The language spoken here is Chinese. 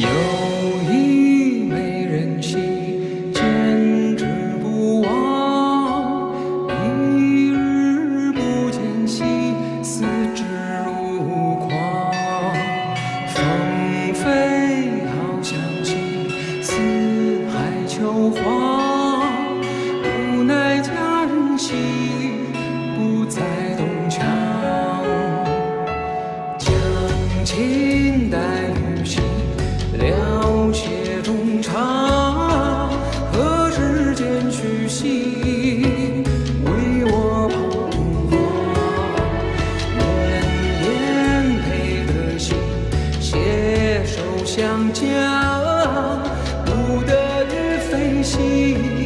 有一美人兮见之不忘一日不见兮思之如狂。风飞好像兮四海求凰无奈佳人兮不在东墙。讲起想家，不得日飞行。